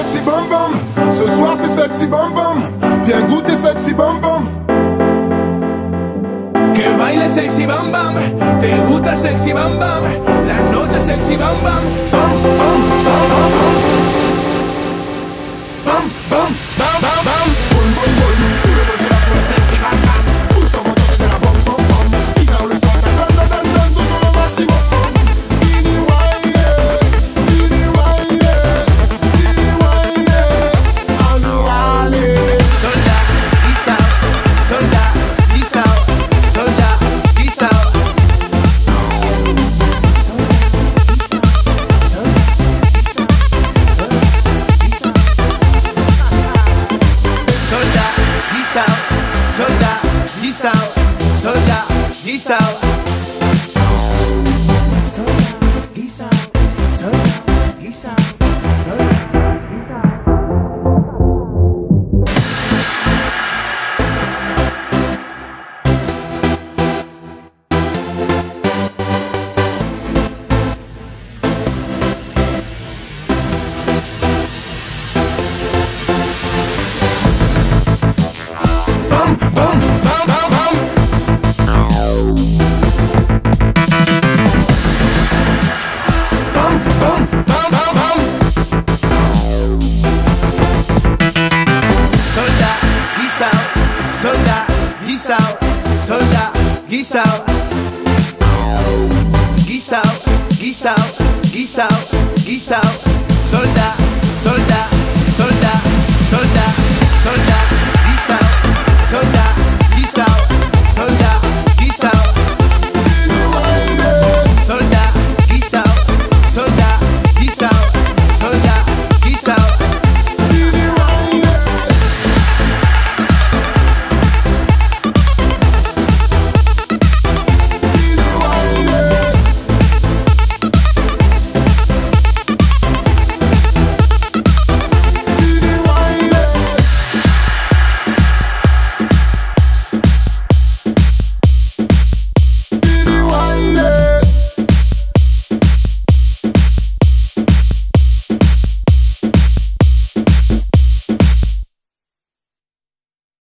Sexy bam bam. Ce soir c'est sexy bam bam. Viens goûter sexy bam bam. Que baile sexy bam bam, te gusta sexy bam bam, la noche sexy bam bam bam bam bam, bam bam bam bam guisao, soldat, guisao. Soldat, guisao, soldat, guisao. Bam, guisao, sola, guisao, guisao, guisao, guisao, guisao, soldat, soldat, soldat.